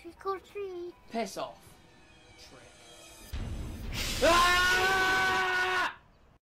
Trick or treat. Piss off.